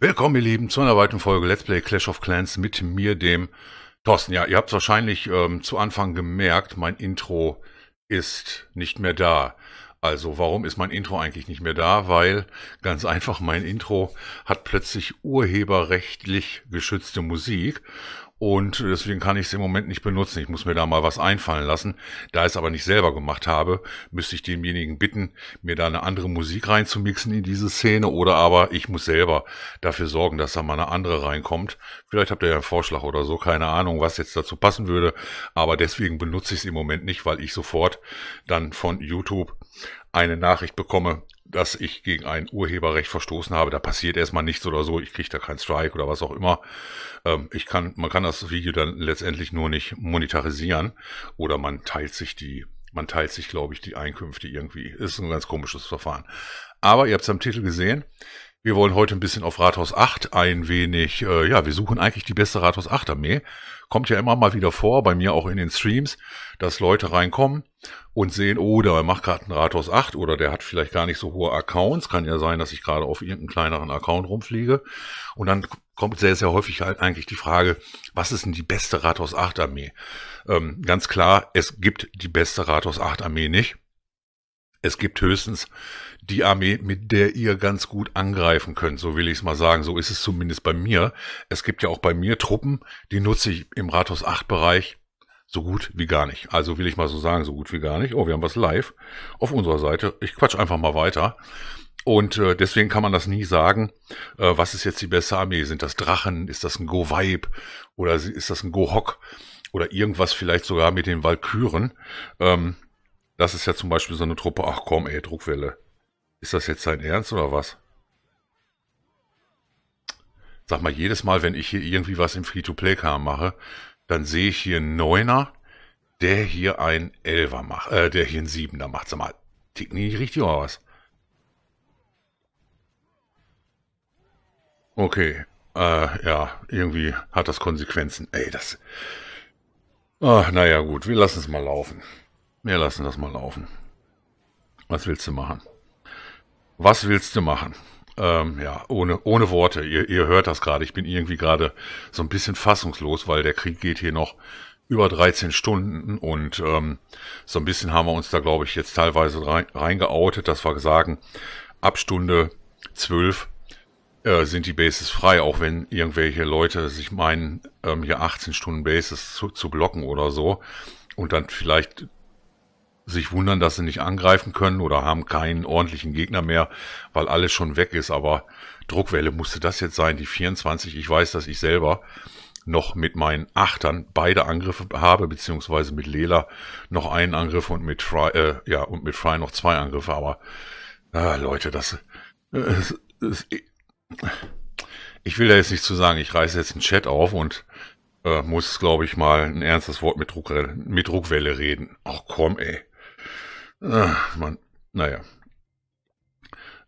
Willkommen, ihr Lieben, zu einer weiteren Folge Let's Play Clash of Clans mit mir, dem Thorsten. Ja, ihr habt es wahrscheinlich ähm, zu Anfang gemerkt, mein Intro ist nicht mehr da. Also, warum ist mein Intro eigentlich nicht mehr da? Weil ganz einfach mein Intro hat plötzlich urheberrechtlich geschützte Musik und deswegen kann ich es im Moment nicht benutzen. Ich muss mir da mal was einfallen lassen. Da ich es aber nicht selber gemacht habe, müsste ich denjenigen bitten, mir da eine andere Musik reinzumixen in diese Szene oder aber ich muss selber dafür sorgen, dass da mal eine andere reinkommt. Vielleicht habt ihr ja einen Vorschlag oder so, keine Ahnung, was jetzt dazu passen würde, aber deswegen benutze ich es im Moment nicht, weil ich sofort dann von YouTube eine Nachricht bekomme, dass ich gegen ein Urheberrecht verstoßen habe. Da passiert erstmal nichts oder so. Ich kriege da keinen Strike oder was auch immer. Ähm, ich kann, man kann das Video dann letztendlich nur nicht monetarisieren oder man teilt sich die, man teilt sich, glaube ich, die Einkünfte irgendwie. Ist ein ganz komisches Verfahren. Aber ihr habt es am Titel gesehen. Wir wollen heute ein bisschen auf Rathaus 8 ein wenig, äh, ja, wir suchen eigentlich die beste Rathaus 8 Armee. Kommt ja immer mal wieder vor, bei mir auch in den Streams, dass Leute reinkommen und sehen, oh, der macht gerade einen Rathaus 8 oder der hat vielleicht gar nicht so hohe Accounts. Kann ja sein, dass ich gerade auf irgendeinem kleineren Account rumfliege. Und dann kommt sehr, sehr häufig halt eigentlich die Frage, was ist denn die beste Rathaus 8 Armee? Ähm, ganz klar, es gibt die beste Rathaus 8 Armee nicht. Es gibt höchstens die Armee, mit der ihr ganz gut angreifen könnt, so will ich es mal sagen. So ist es zumindest bei mir. Es gibt ja auch bei mir Truppen, die nutze ich im Rathaus 8 Bereich so gut wie gar nicht. Also will ich mal so sagen, so gut wie gar nicht. Oh, wir haben was live auf unserer Seite. Ich quatsch einfach mal weiter. Und äh, deswegen kann man das nie sagen, äh, was ist jetzt die beste Armee? Sind das Drachen? Ist das ein Go-Vibe? Oder ist das ein Go-Hock? Oder irgendwas vielleicht sogar mit den Valkyren? Ähm, das ist ja zum Beispiel so eine Truppe. Ach komm, ey, Druckwelle. Ist das jetzt sein Ernst oder was? Sag mal, jedes Mal, wenn ich hier irgendwie was im Free-to-Play-Kram mache, dann sehe ich hier einen Neuner, der hier ein Elfer macht, äh, der hier ein Siebener macht. Sag mal, ticken die nicht richtig oder was? Okay, äh, ja, irgendwie hat das Konsequenzen. Ey, das... Ach, naja, gut, wir lassen es mal laufen. Wir lassen das mal laufen. Was willst du machen? Was willst du machen? Ähm, ja, ohne, ohne Worte. Ihr, ihr hört das gerade. Ich bin irgendwie gerade so ein bisschen fassungslos, weil der Krieg geht hier noch über 13 Stunden und ähm, so ein bisschen haben wir uns da, glaube ich, jetzt teilweise rein, reingeoutet, dass wir sagen, ab Stunde 12 äh, sind die Bases frei, auch wenn irgendwelche Leute sich meinen, ähm, hier 18 Stunden Bases zu, zu blocken oder so und dann vielleicht sich wundern, dass sie nicht angreifen können oder haben keinen ordentlichen Gegner mehr, weil alles schon weg ist. Aber Druckwelle musste das jetzt sein, die 24. Ich weiß, dass ich selber noch mit meinen Achtern beide Angriffe habe, beziehungsweise mit Lela noch einen Angriff und mit Fry, äh, ja, und mit Fry noch zwei Angriffe. Aber äh, Leute, das, äh, das ich will da jetzt nicht zu sagen, ich reiße jetzt einen Chat auf und äh, muss, glaube ich, mal ein ernstes Wort mit, Druck, mit Druckwelle reden. Ach komm, ey. Ach, Mann, naja.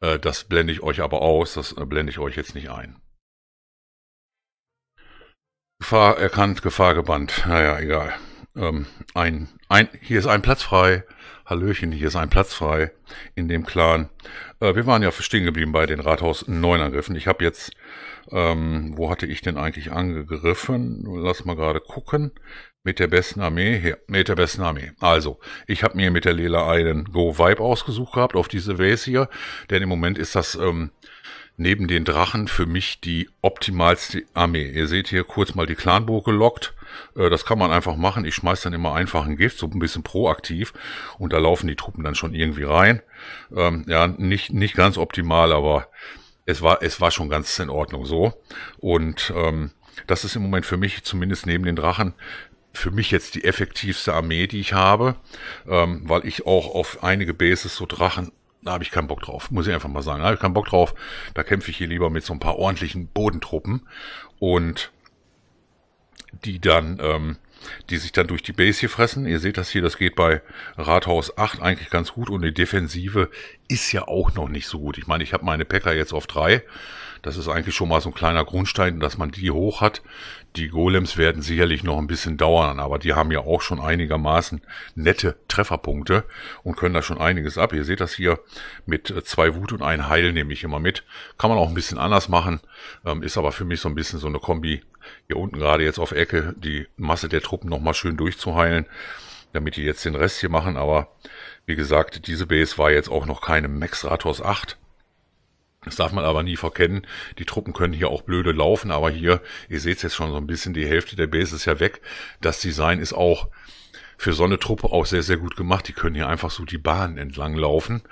Äh, das blende ich euch aber aus, das äh, blende ich euch jetzt nicht ein. Gefahr erkannt, Gefahr gebannt. Naja, egal. Ähm, ein, ein, hier ist ein Platz frei. Hallöchen, hier ist ein Platz frei in dem Clan. Äh, wir waren ja stehen geblieben bei den Rathaus 9 Angriffen. Ich habe jetzt, ähm, wo hatte ich denn eigentlich angegriffen? Lass mal gerade gucken. Mit der besten Armee, ja, mit der besten Armee. Also, ich habe mir mit der Lela einen Go-Vibe ausgesucht gehabt auf diese Vase hier, denn im Moment ist das ähm, neben den Drachen für mich die optimalste Armee. Ihr seht hier kurz mal die Clanburg gelockt. Äh, das kann man einfach machen. Ich schmeiß dann immer einfach ein Gift, so ein bisschen proaktiv. Und da laufen die Truppen dann schon irgendwie rein. Ähm, ja, nicht, nicht ganz optimal, aber es war, es war schon ganz in Ordnung so. Und ähm, das ist im Moment für mich, zumindest neben den Drachen, für mich jetzt die effektivste Armee, die ich habe, ähm, weil ich auch auf einige Bases so Drachen, da habe ich keinen Bock drauf, muss ich einfach mal sagen, da habe ich keinen Bock drauf, da kämpfe ich hier lieber mit so ein paar ordentlichen Bodentruppen. Und die dann, ähm, die sich dann durch die Base hier fressen. Ihr seht das hier, das geht bei Rathaus 8 eigentlich ganz gut. Und die Defensive ist ja auch noch nicht so gut. Ich meine, ich habe meine Packer jetzt auf 3, Das ist eigentlich schon mal so ein kleiner Grundstein, dass man die hoch hat. Die Golems werden sicherlich noch ein bisschen dauern, aber die haben ja auch schon einigermaßen nette Trefferpunkte und können da schon einiges ab. Ihr seht das hier mit äh, zwei Wut und ein Heil nehme ich immer mit. Kann man auch ein bisschen anders machen, ähm, ist aber für mich so ein bisschen so eine Kombi. Hier unten gerade jetzt auf Ecke die Masse der Truppen nochmal schön durchzuheilen, damit die jetzt den Rest hier machen. Aber wie gesagt, diese Base war jetzt auch noch keine Max Ratos 8 das darf man aber nie verkennen. Die Truppen können hier auch blöde laufen, aber hier, ihr seht jetzt schon so ein bisschen, die Hälfte der Base ist ja weg. Das Design ist auch für so eine Truppe auch sehr, sehr gut gemacht. Die können hier einfach so die Bahn entlang laufen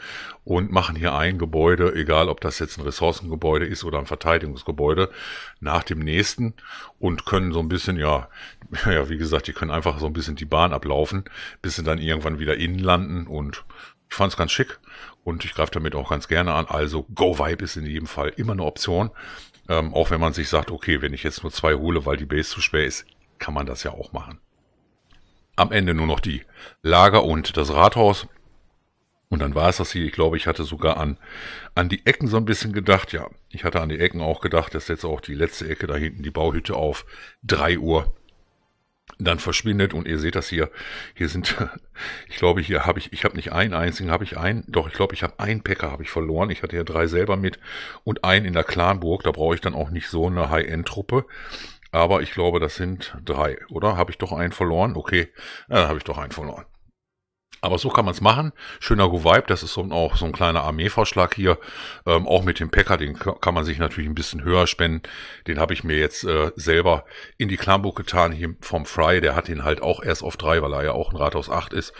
und machen hier ein Gebäude, egal ob das jetzt ein Ressourcengebäude ist oder ein Verteidigungsgebäude, nach dem nächsten und können so ein bisschen, ja, ja, wie gesagt, die können einfach so ein bisschen die Bahn ablaufen, bis sie dann irgendwann wieder innen landen und ich fand es ganz schick und ich greife damit auch ganz gerne an. Also Go Vibe ist in jedem Fall immer eine Option. Ähm, auch wenn man sich sagt, okay, wenn ich jetzt nur zwei hole, weil die Base zu schwer ist, kann man das ja auch machen. Am Ende nur noch die Lager und das Rathaus. Und dann war es das hier. Ich glaube, ich hatte sogar an, an die Ecken so ein bisschen gedacht. Ja, ich hatte an die Ecken auch gedacht. Das ist jetzt auch die letzte Ecke da hinten, die Bauhütte auf drei Uhr dann verschwindet und ihr seht das hier, hier sind, ich glaube, hier habe ich, ich habe nicht einen einzigen, habe ich einen, doch, ich glaube, ich habe einen Packer habe ich verloren, ich hatte ja drei selber mit und einen in der Clanburg, da brauche ich dann auch nicht so eine High-End-Truppe, aber ich glaube, das sind drei, oder? Habe ich doch einen verloren? Okay, ja, dann habe ich doch einen verloren. Aber so kann man es machen. Schöner Go-Vibe, das ist so, auch so ein kleiner Armeevorschlag hier. Ähm, auch mit dem Packer, den kann man sich natürlich ein bisschen höher spenden. Den habe ich mir jetzt äh, selber in die Clanbook getan, hier vom Fry. Der hat ihn halt auch erst auf drei, weil er ja auch ein Rathaus 8 ist.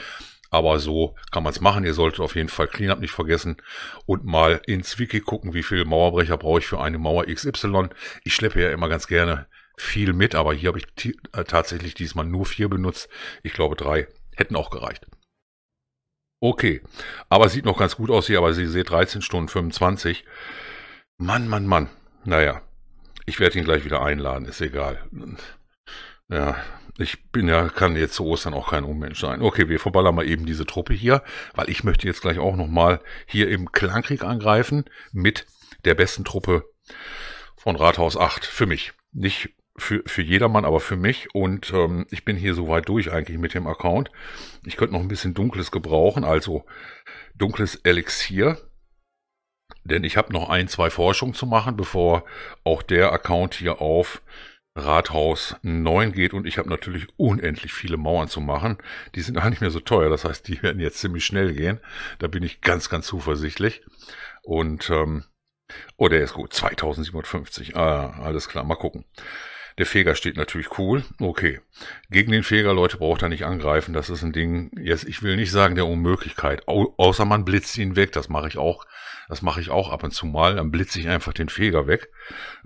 Aber so kann man es machen. Ihr solltet auf jeden Fall Cleanup nicht vergessen und mal ins Wiki gucken, wie viele Mauerbrecher brauche ich für eine Mauer XY. Ich schleppe ja immer ganz gerne viel mit, aber hier habe ich äh, tatsächlich diesmal nur vier benutzt. Ich glaube, drei hätten auch gereicht. Okay, aber sieht noch ganz gut aus hier, aber Sie seht 13 Stunden 25. Mann, Mann, Mann. Naja, ich werde ihn gleich wieder einladen, ist egal. Ja, ich bin ja, kann jetzt zu Ostern auch kein Unmensch sein. Okay, wir verballern mal eben diese Truppe hier, weil ich möchte jetzt gleich auch nochmal hier im Klangkrieg angreifen mit der besten Truppe von Rathaus 8 für mich. Nicht für, für jedermann, aber für mich. Und ähm, ich bin hier soweit durch eigentlich mit dem Account. Ich könnte noch ein bisschen Dunkles gebrauchen, also dunkles Elixier. Denn ich habe noch ein, zwei Forschungen zu machen, bevor auch der Account hier auf Rathaus 9 geht. Und ich habe natürlich unendlich viele Mauern zu machen. Die sind auch nicht mehr so teuer. Das heißt, die werden jetzt ziemlich schnell gehen. Da bin ich ganz, ganz zuversichtlich. Und ähm, Oh, der ist gut. 2750. Ah, alles klar. Mal gucken. Der Feger steht natürlich cool. Okay. Gegen den Feger, Leute, braucht er nicht angreifen. Das ist ein Ding, jetzt, ich will nicht sagen der Unmöglichkeit. Au außer man blitzt ihn weg. Das mache ich auch. Das mache ich auch ab und zu mal. Dann blitze ich einfach den Feger weg.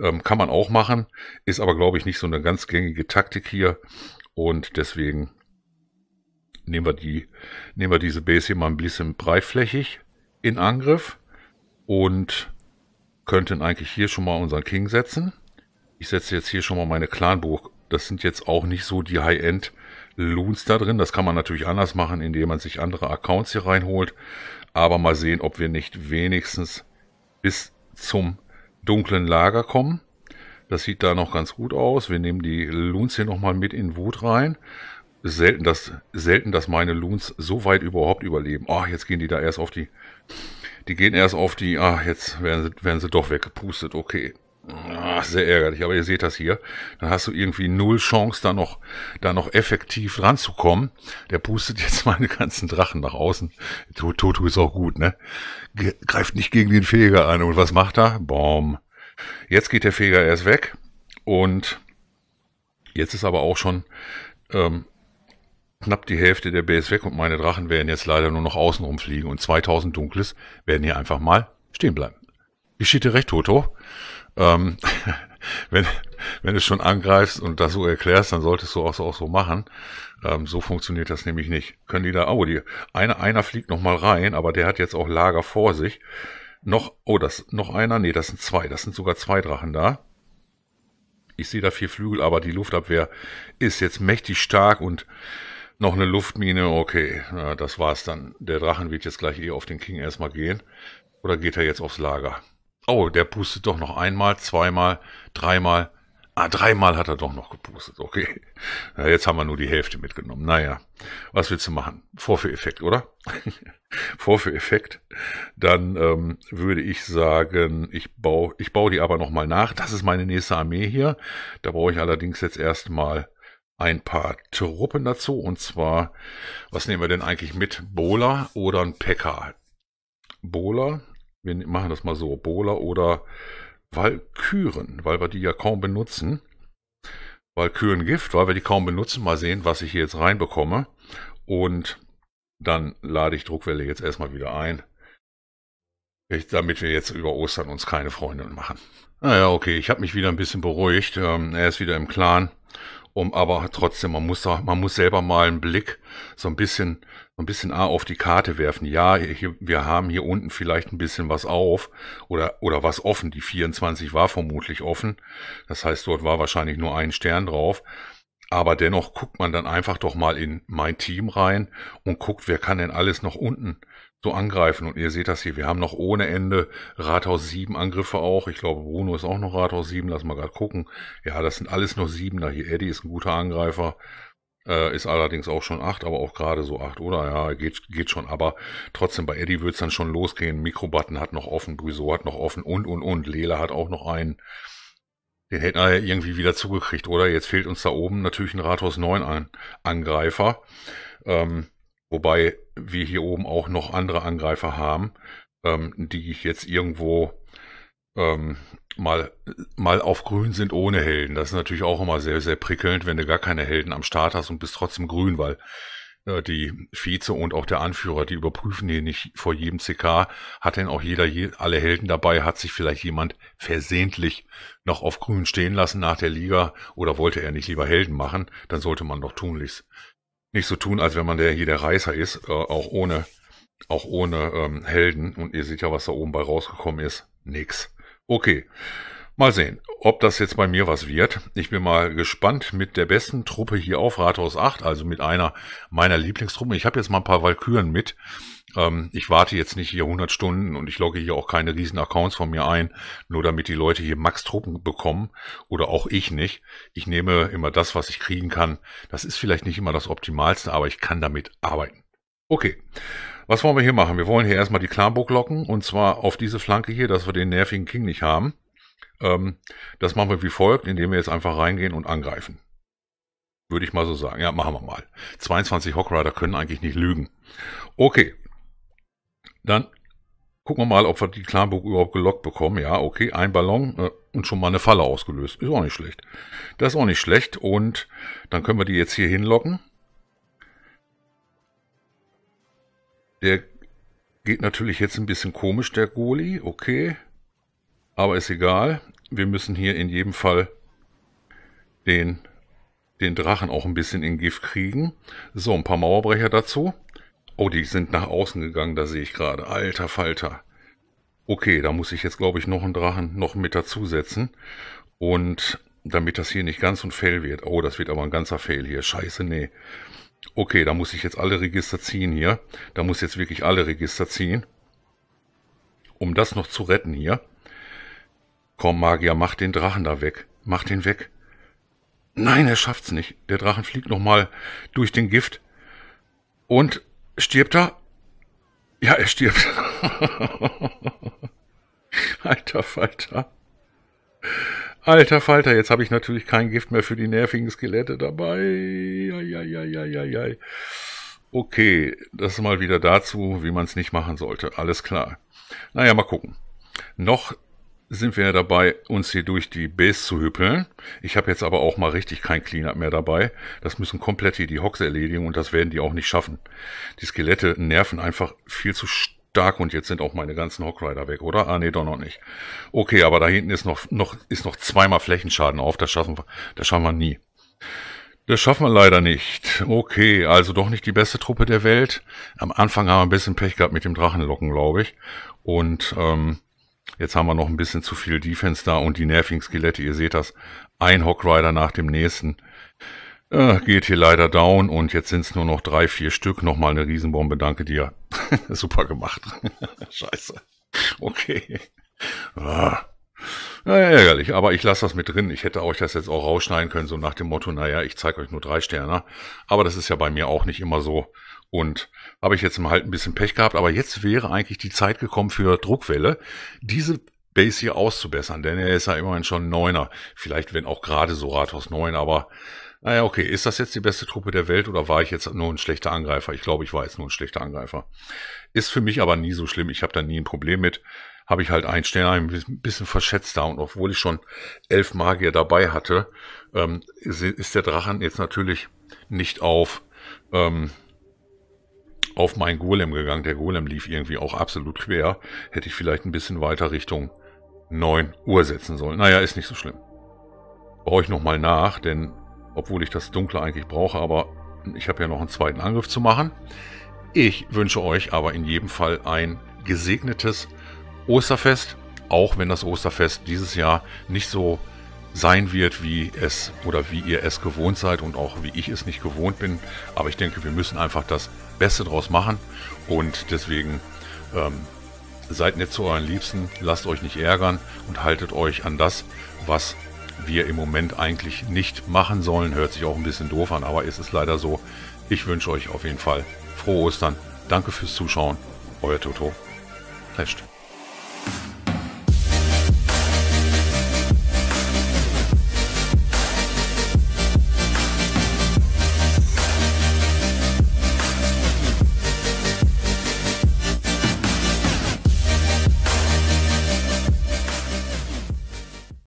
Ähm, kann man auch machen. Ist aber, glaube ich, nicht so eine ganz gängige Taktik hier. Und deswegen nehmen wir die, nehmen wir diese Base hier mal ein bisschen breitflächig in Angriff. Und könnten eigentlich hier schon mal unseren King setzen. Ich setze jetzt hier schon mal meine Clanburg. Das sind jetzt auch nicht so die High-End Loons da drin. Das kann man natürlich anders machen, indem man sich andere Accounts hier reinholt. Aber mal sehen, ob wir nicht wenigstens bis zum dunklen Lager kommen. Das sieht da noch ganz gut aus. Wir nehmen die Loons hier nochmal mit in Wut rein. Selten dass, selten, dass meine Loons so weit überhaupt überleben. Oh, jetzt gehen die da erst auf die... Die gehen erst auf die... Ah, jetzt werden sie, werden sie doch weggepustet. Okay. Ach, sehr ärgerlich, aber ihr seht das hier. Dann hast du irgendwie null Chance, da noch, da noch effektiv ranzukommen. Der pustet jetzt meine ganzen Drachen nach außen. Toto ist auch gut, ne? Greift nicht gegen den Feger an. Und was macht er? Baum. Jetzt geht der Feger erst weg. Und jetzt ist aber auch schon ähm, knapp die Hälfte der Base weg. Und meine Drachen werden jetzt leider nur noch außen rumfliegen. Und 2000 Dunkles werden hier einfach mal stehen bleiben. Geschieht dir recht, Toto? Ähm, wenn, wenn du schon angreifst und das so erklärst, dann solltest du auch so, auch so machen. Ähm, so funktioniert das nämlich nicht. Können die da, oh, die, einer, einer fliegt noch mal rein, aber der hat jetzt auch Lager vor sich. Noch, oh, das, noch einer, nee, das sind zwei, das sind sogar zwei Drachen da. Ich sehe da vier Flügel, aber die Luftabwehr ist jetzt mächtig stark und noch eine Luftmine, okay, das war's dann. Der Drachen wird jetzt gleich eh auf den King erstmal gehen. Oder geht er jetzt aufs Lager? Oh, der pustet doch noch einmal, zweimal, dreimal. Ah, dreimal hat er doch noch gepustet. Okay. Ja, jetzt haben wir nur die Hälfte mitgenommen. Naja, was willst du machen? Vorführeffekt, oder? Vorführeffekt. Dann ähm, würde ich sagen, ich baue ich baue die aber nochmal nach. Das ist meine nächste Armee hier. Da brauche ich allerdings jetzt erstmal ein paar Truppen dazu. Und zwar, was nehmen wir denn eigentlich mit? Bola oder ein Pekka? Bola, wir machen das mal so, Bola oder Walküren, weil wir die ja kaum benutzen. Walkürengift, weil wir die kaum benutzen. Mal sehen, was ich hier jetzt reinbekomme. Und dann lade ich Druckwelle jetzt erstmal wieder ein. damit wir jetzt über Ostern uns keine Freunde machen. Naja, okay, ich habe mich wieder ein bisschen beruhigt. Ähm, er ist wieder im Clan um aber trotzdem, man muss man muss selber mal einen Blick so ein bisschen, so ein bisschen auf die Karte werfen. Ja, hier, wir haben hier unten vielleicht ein bisschen was auf oder, oder was offen. Die 24 war vermutlich offen. Das heißt, dort war wahrscheinlich nur ein Stern drauf. Aber dennoch guckt man dann einfach doch mal in mein Team rein und guckt, wer kann denn alles noch unten so angreifen. Und ihr seht das hier, wir haben noch ohne Ende Rathaus 7 Angriffe auch. Ich glaube, Bruno ist auch noch Rathaus 7, lass mal gerade gucken. Ja, das sind alles noch 7er hier. Eddie ist ein guter Angreifer. Äh, ist allerdings auch schon 8, aber auch gerade so 8, oder? Ja, geht, geht schon. Aber trotzdem, bei Eddie wird's dann schon losgehen. Mikrobutton hat noch offen, Brüso hat noch offen und, und, und. Lela hat auch noch einen. Den hätten wir irgendwie wieder zugekriegt, oder? Jetzt fehlt uns da oben natürlich ein Rathaus 9 an, Angreifer. Ähm, Wobei wir hier oben auch noch andere Angreifer haben, ähm, die jetzt irgendwo ähm, mal, mal auf grün sind ohne Helden. Das ist natürlich auch immer sehr, sehr prickelnd, wenn du gar keine Helden am Start hast und bist trotzdem grün, weil die Vize und auch der Anführer, die überprüfen hier nicht vor jedem CK, hat denn auch jeder je, alle Helden dabei, hat sich vielleicht jemand versehentlich noch auf grün stehen lassen nach der Liga oder wollte er nicht lieber Helden machen, dann sollte man doch tunlichst nicht so tun, als wenn man der hier der Reißer ist, äh, auch ohne, auch ohne ähm, Helden. Und ihr seht ja, was da oben bei rausgekommen ist. Nix. Okay. Mal sehen, ob das jetzt bei mir was wird. Ich bin mal gespannt mit der besten Truppe hier auf Rathaus 8, also mit einer meiner Lieblingstruppen. Ich habe jetzt mal ein paar Valkyren mit. Ähm, ich warte jetzt nicht hier 100 Stunden und ich logge hier auch keine riesen Accounts von mir ein, nur damit die Leute hier Max-Truppen bekommen oder auch ich nicht. Ich nehme immer das, was ich kriegen kann. Das ist vielleicht nicht immer das Optimalste, aber ich kann damit arbeiten. Okay. Was wollen wir hier machen? Wir wollen hier erstmal die Clanburg locken und zwar auf diese Flanke hier, dass wir den nervigen King nicht haben. Ähm, das machen wir wie folgt, indem wir jetzt einfach reingehen und angreifen. Würde ich mal so sagen. Ja, machen wir mal. 22 Hockrider können eigentlich nicht lügen. Okay. Dann gucken wir mal, ob wir die Clanburg überhaupt gelockt bekommen. Ja, okay, ein Ballon äh, und schon mal eine Falle ausgelöst. Ist auch nicht schlecht. Das ist auch nicht schlecht. Und dann können wir die jetzt hier hinlocken. Der geht natürlich jetzt ein bisschen komisch, der Goli. Okay. Aber ist egal. Wir müssen hier in jedem Fall den, den Drachen auch ein bisschen in Gift kriegen. So, ein paar Mauerbrecher dazu. Oh, die sind nach außen gegangen, da sehe ich gerade. Alter Falter. Okay, da muss ich jetzt, glaube ich, noch einen Drachen noch mit dazusetzen. Und damit das hier nicht ganz und fail wird. Oh, das wird aber ein ganzer Fail hier. Scheiße, nee. Okay, da muss ich jetzt alle Register ziehen hier. Da muss jetzt wirklich alle Register ziehen. Um das noch zu retten hier. Komm, Magier, mach den Drachen da weg. Mach den weg. Nein, er schafft's nicht. Der Drachen fliegt nochmal durch den Gift. Und Stirbt er? Ja, er stirbt. Alter Falter. Alter Falter, jetzt habe ich natürlich kein Gift mehr für die nervigen Skelette dabei. Eieieiei. Okay, das ist mal wieder dazu, wie man es nicht machen sollte. Alles klar. Naja, mal gucken. Noch sind wir dabei, uns hier durch die Base zu hüppeln. Ich habe jetzt aber auch mal richtig kein Cleanup mehr dabei. Das müssen komplett hier die Hocks erledigen und das werden die auch nicht schaffen. Die Skelette nerven einfach viel zu stark und jetzt sind auch meine ganzen Hockrider weg, oder? Ah, nee, doch noch nicht. Okay, aber da hinten ist noch, noch, ist noch zweimal Flächenschaden auf. Das schaffen wir, das schaffen wir nie. Das schaffen wir leider nicht. Okay, also doch nicht die beste Truppe der Welt. Am Anfang haben wir ein bisschen Pech gehabt mit dem Drachenlocken, glaube ich. Und ähm, Jetzt haben wir noch ein bisschen zu viel Defense da und die nervigen Skelette, ihr seht das, ein Hockrider nach dem nächsten. Äh, geht hier leider down und jetzt sind es nur noch drei, vier Stück. Nochmal eine Riesenbombe, danke dir. Super gemacht. Scheiße. Okay. Ah. Naja, ärgerlich, aber ich lasse das mit drin. Ich hätte euch das jetzt auch rausschneiden können, so nach dem Motto, naja, ich zeige euch nur drei Sterne. Aber das ist ja bei mir auch nicht immer so. Und habe ich jetzt mal halt ein bisschen Pech gehabt. Aber jetzt wäre eigentlich die Zeit gekommen für Druckwelle, diese Base hier auszubessern. Denn er ist ja immerhin schon Neuner. Vielleicht wenn auch gerade so Rathaus 9, aber naja, okay. Ist das jetzt die beste Truppe der Welt oder war ich jetzt nur ein schlechter Angreifer? Ich glaube, ich war jetzt nur ein schlechter Angreifer. Ist für mich aber nie so schlimm. Ich habe da nie ein Problem mit habe ich halt ein Stern ein bisschen verschätzt da. Und obwohl ich schon elf Magier dabei hatte, ähm, ist der Drachen jetzt natürlich nicht auf, ähm, auf meinen Golem gegangen. Der Golem lief irgendwie auch absolut quer. Hätte ich vielleicht ein bisschen weiter Richtung 9 Uhr setzen sollen. Naja, ist nicht so schlimm. Baue ich nochmal nach, denn obwohl ich das Dunkle eigentlich brauche, aber ich habe ja noch einen zweiten Angriff zu machen. Ich wünsche euch aber in jedem Fall ein gesegnetes Osterfest, auch wenn das Osterfest dieses Jahr nicht so sein wird, wie es oder wie ihr es gewohnt seid und auch wie ich es nicht gewohnt bin. Aber ich denke, wir müssen einfach das Beste draus machen und deswegen ähm, seid nett zu euren Liebsten, lasst euch nicht ärgern und haltet euch an das, was wir im Moment eigentlich nicht machen sollen. Hört sich auch ein bisschen doof an, aber ist es leider so. Ich wünsche euch auf jeden Fall frohe Ostern. Danke fürs Zuschauen. Euer Toto. Recht.